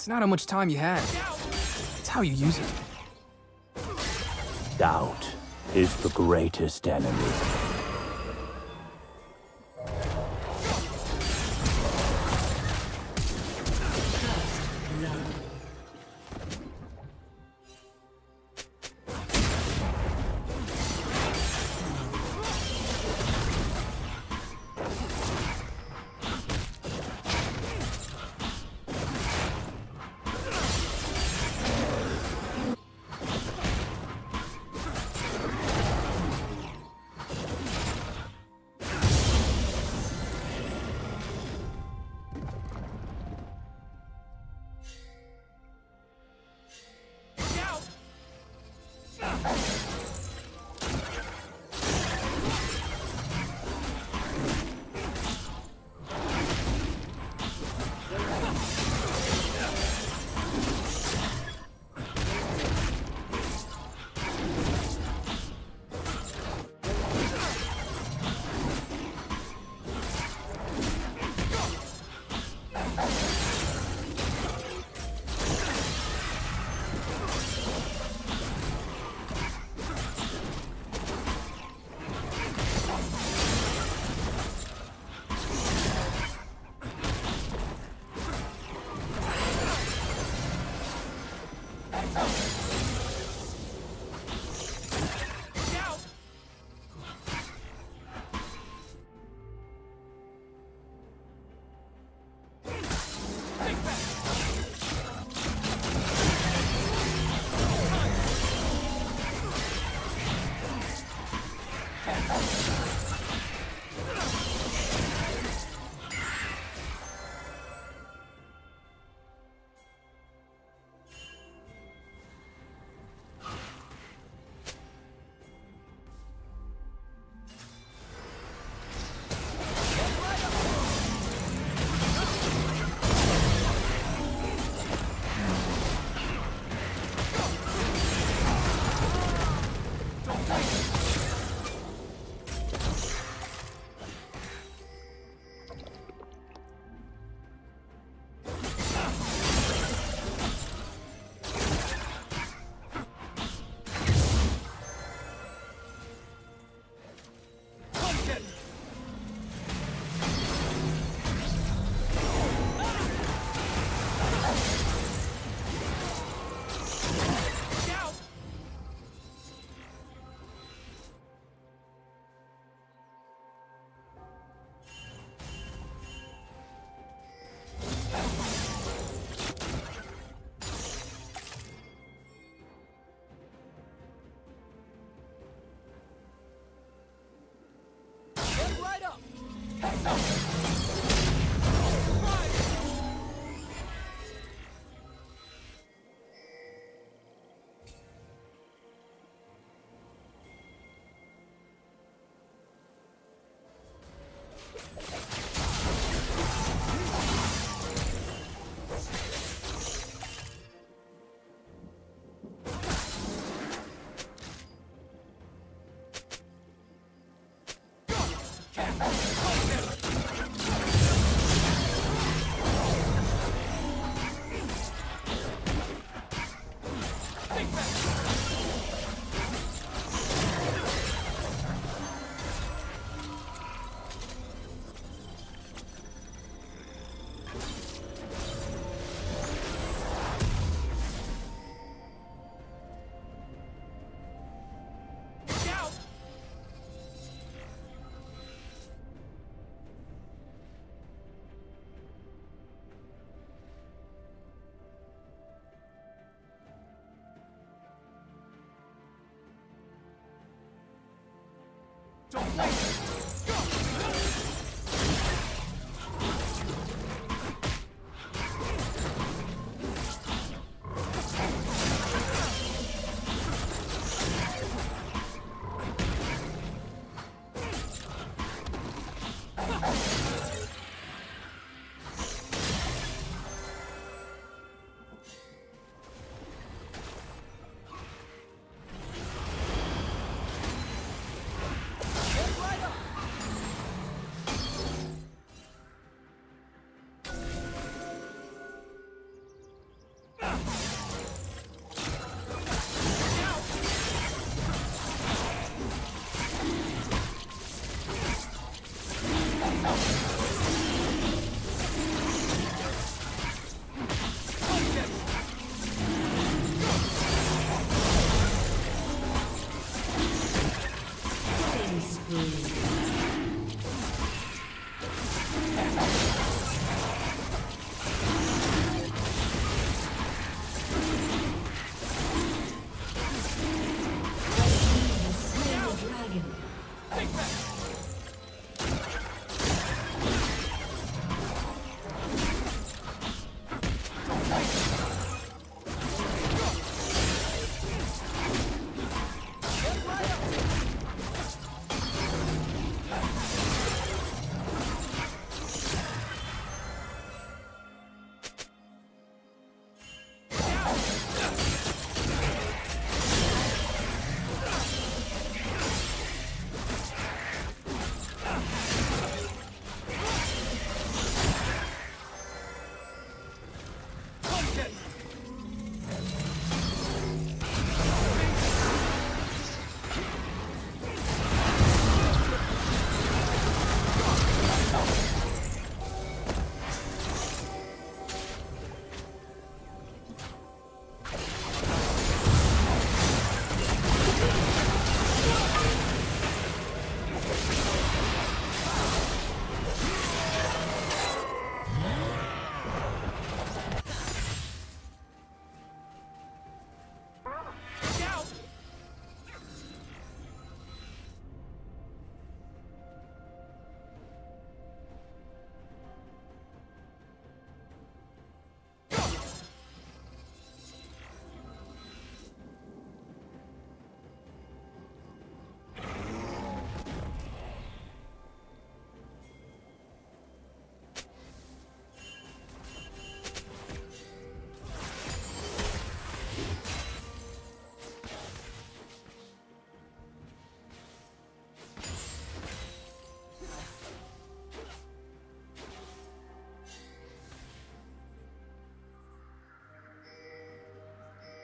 It's not how much time you have. It's how you use it. Doubt is the greatest enemy. Get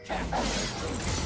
Attack!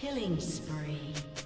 Killing spree.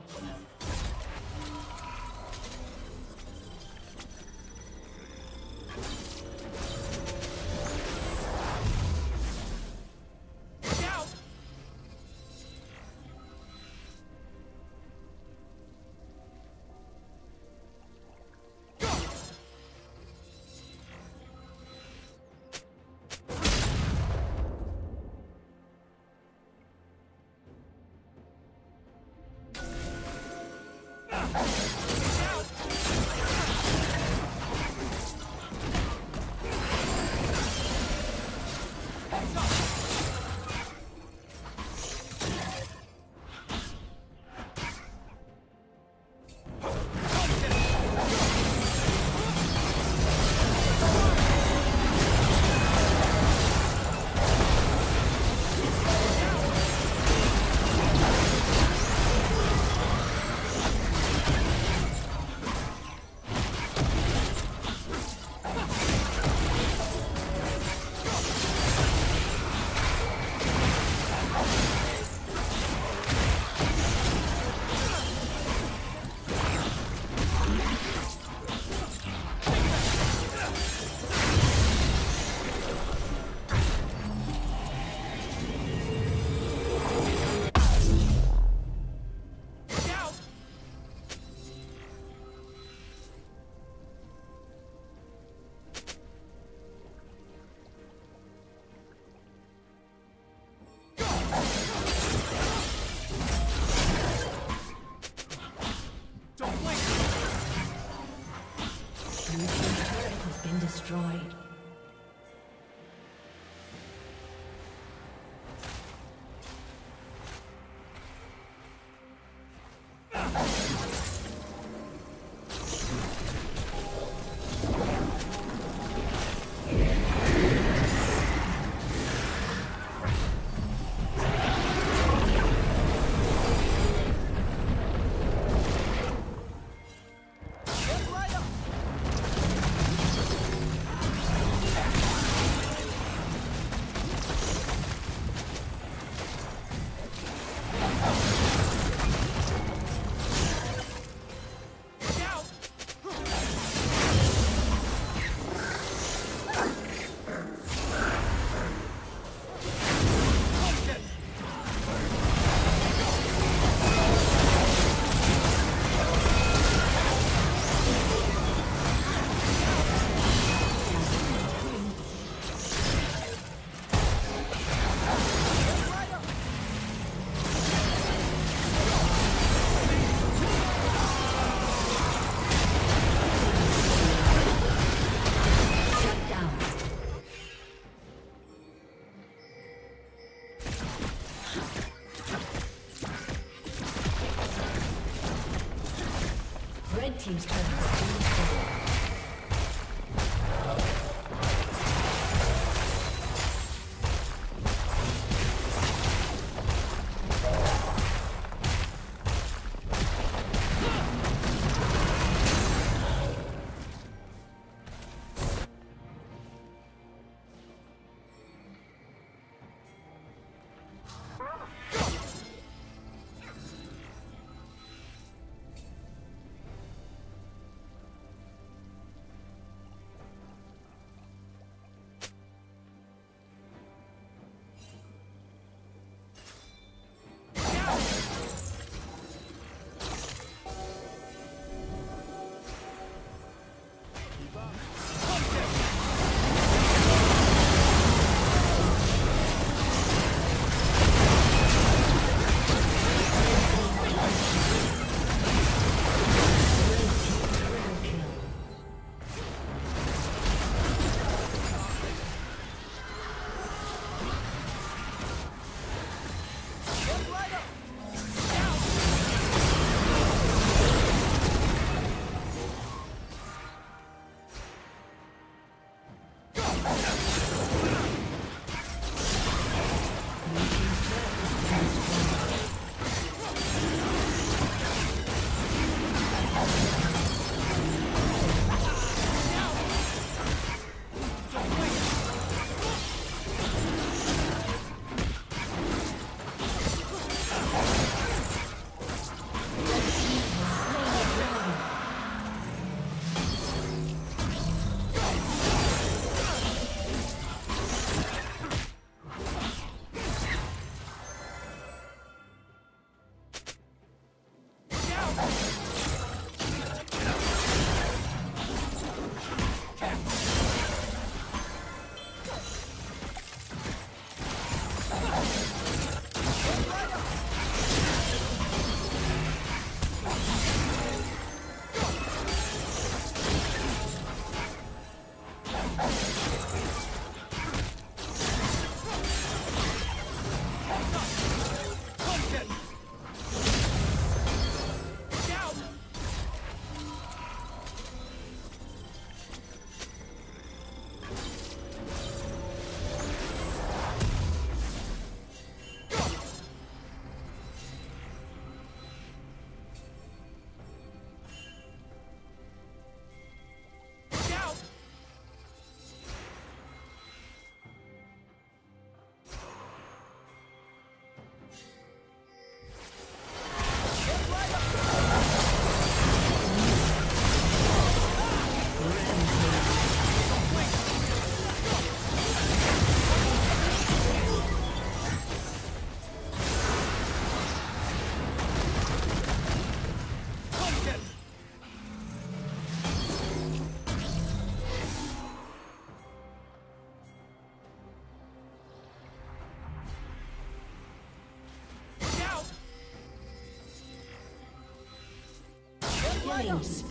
Killing